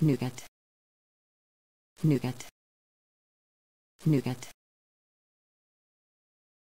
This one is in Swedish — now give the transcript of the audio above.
nougat nougat nougat